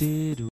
inteiro.